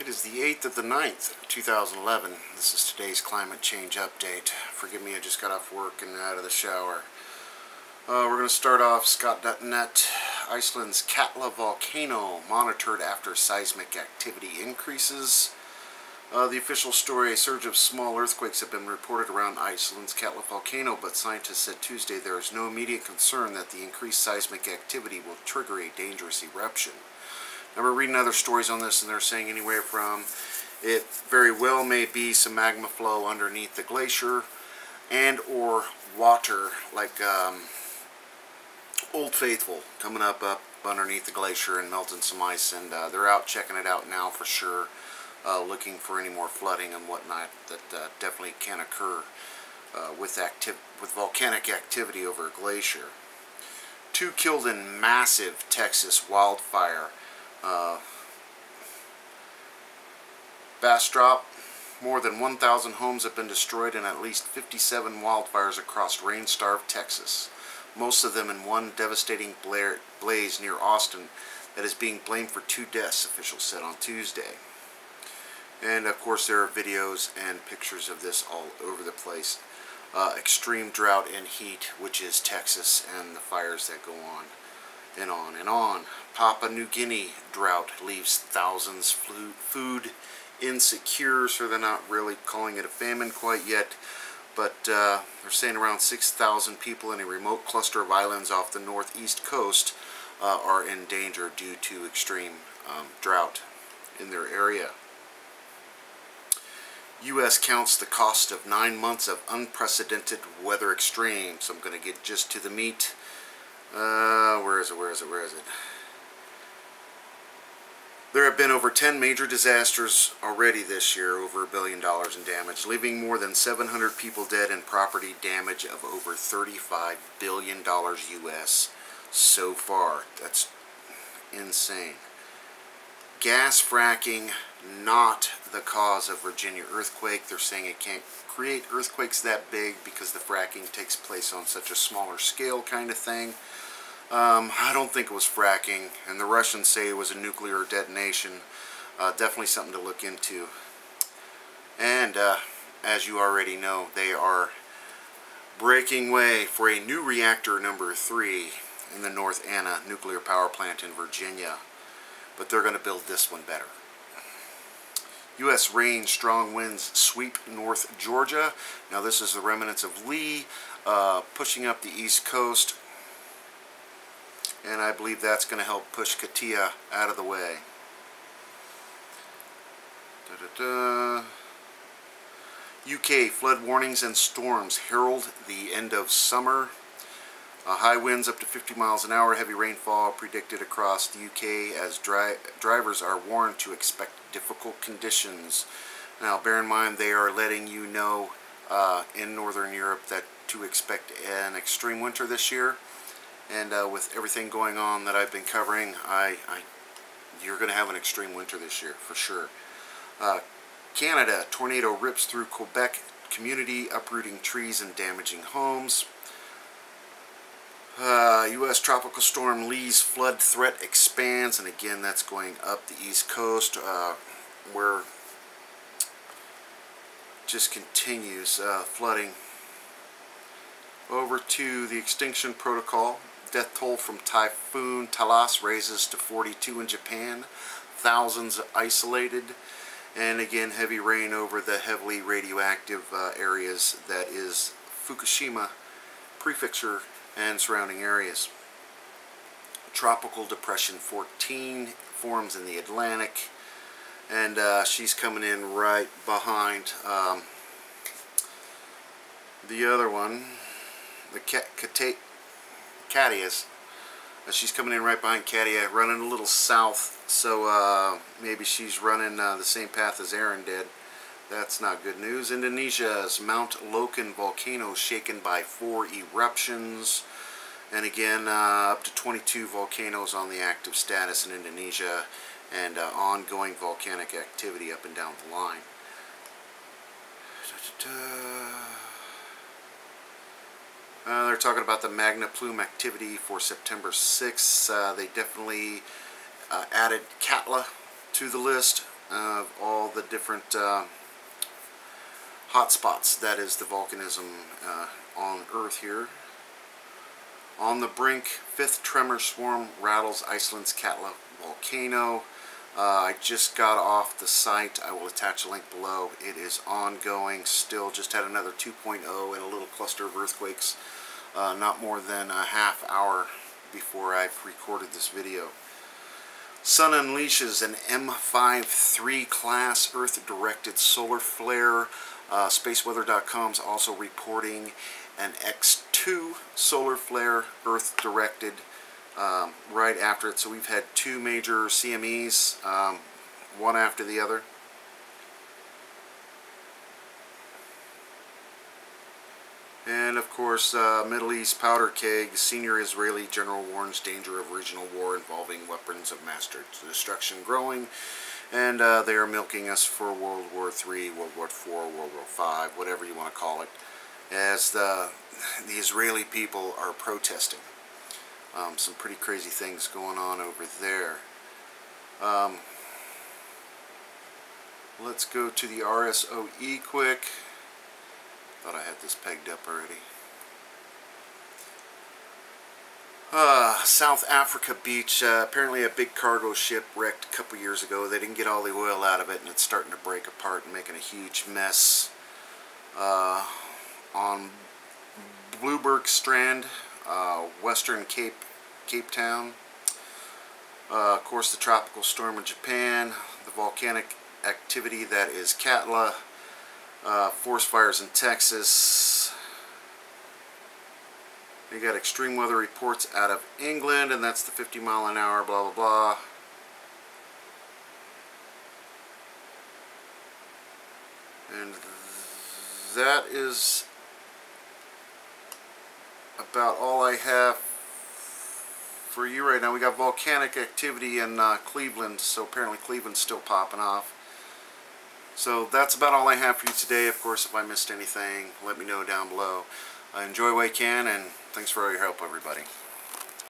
It is the 8th of the 9th, 2011. This is today's climate change update. Forgive me, I just got off work and out of the shower. Uh, we're going to start off Sott.net. Iceland's Katla volcano monitored after seismic activity increases. Uh, the official story, a surge of small earthquakes have been reported around Iceland's Katla volcano, but scientists said Tuesday there is no immediate concern that the increased seismic activity will trigger a dangerous eruption. Now we're reading other stories on this and they're saying anywhere from it very well may be some magma flow underneath the glacier and or water like um, Old Faithful coming up up underneath the glacier and melting some ice and uh, they're out checking it out now for sure uh, looking for any more flooding and whatnot that uh, definitely can occur uh, with, activ with volcanic activity over a glacier. Two killed in massive Texas wildfire uh, Bastrop, more than 1,000 homes have been destroyed in at least 57 wildfires across rain-starved Texas, most of them in one devastating blaze near Austin that is being blamed for two deaths, officials said on Tuesday. And of course there are videos and pictures of this all over the place. Uh, extreme drought and heat, which is Texas, and the fires that go on and on and on. Papua New Guinea drought leaves thousands food insecure, so they're not really calling it a famine quite yet. But uh, they're saying around 6,000 people in a remote cluster of islands off the northeast coast uh, are in danger due to extreme um, drought in their area. U.S. counts the cost of nine months of unprecedented weather extremes. I'm going to get just to the meat. Uh, where is it, where is it, where is it? There have been over 10 major disasters already this year, over a billion dollars in damage, leaving more than 700 people dead and property damage of over $35 billion U.S. so far. That's insane. Gas fracking, not the cause of Virginia earthquake. They're saying it can't create earthquakes that big because the fracking takes place on such a smaller scale kind of thing. Um, I don't think it was fracking, and the Russians say it was a nuclear detonation. Uh, definitely something to look into. And uh, as you already know, they are breaking way for a new reactor number three in the North Anna nuclear power plant in Virginia. But they're going to build this one better. U.S. rain, strong winds sweep north Georgia. Now this is the remnants of Lee uh, pushing up the east coast and I believe that's going to help push Katia out of the way. Da -da -da. UK flood warnings and storms herald the end of summer. Uh, high winds up to 50 miles an hour, heavy rainfall predicted across the UK as dri drivers are warned to expect difficult conditions. Now bear in mind they are letting you know uh, in Northern Europe that to expect an extreme winter this year and uh, with everything going on that I've been covering, I, I you're going to have an extreme winter this year for sure. Uh, Canada, tornado rips through Quebec community, uprooting trees and damaging homes. Uh, U.S. tropical storm Lee's flood threat expands, and again, that's going up the east coast, uh, where just continues uh, flooding. Over to the extinction protocol. Death toll from Typhoon Talas raises to 42 in Japan. Thousands isolated. And again, heavy rain over the heavily radioactive uh, areas that is Fukushima prefecture and surrounding areas. Tropical Depression 14 forms in the Atlantic. And uh, she's coming in right behind um, the other one, the Kate Cadias. Uh, she's coming in right behind Katia, running a little south, so uh, maybe she's running uh, the same path as Aaron did. That's not good news. Indonesia's Mount Lokon volcano shaken by four eruptions. And again, uh, up to 22 volcanoes on the active status in Indonesia and uh, ongoing volcanic activity up and down the line. Uh, they're talking about the Magma Plume activity for September 6th. Uh, they definitely uh, added Katla to the list of all the different uh, hot spots that is the volcanism uh, on Earth here. On the brink, fifth tremor swarm rattles Iceland's Katla volcano. Uh, I just got off the site. I will attach a link below. It is ongoing. Still just had another 2.0 and a little cluster of earthquakes. Uh, not more than a half hour before I've recorded this video. Sun unleashes an M53 class Earth-directed solar flare. Uh, SpaceWeather.com is also reporting an X2 solar flare Earth-directed um, right after it. So we've had two major CMEs, um, one after the other. And of course, uh, Middle East powder keg, senior Israeli general warns danger of regional war involving weapons of mass destruction growing. And uh, they are milking us for World War III, World War IV, World War V, whatever you want to call it, as the, the Israeli people are protesting. Um, some pretty crazy things going on over there. Um, let's go to the RSOE quick. Thought I had this pegged up already. Uh, South Africa beach. Uh, apparently a big cargo ship wrecked a couple years ago. They didn't get all the oil out of it and it's starting to break apart and making a huge mess. Uh, on Blouberg Strand, uh, Western Cape, Cape Town. Uh, of course the tropical storm in Japan. The volcanic activity that is Katla uh, forest fires in Texas. We got extreme weather reports out of England, and that's the 50 mile an hour, blah, blah, blah. And that is about all I have for you right now. We got volcanic activity in uh, Cleveland, so apparently Cleveland's still popping off. So that's about all I have for you today. Of course, if I missed anything, let me know down below. Uh, enjoy what you can, and thanks for all your help, everybody.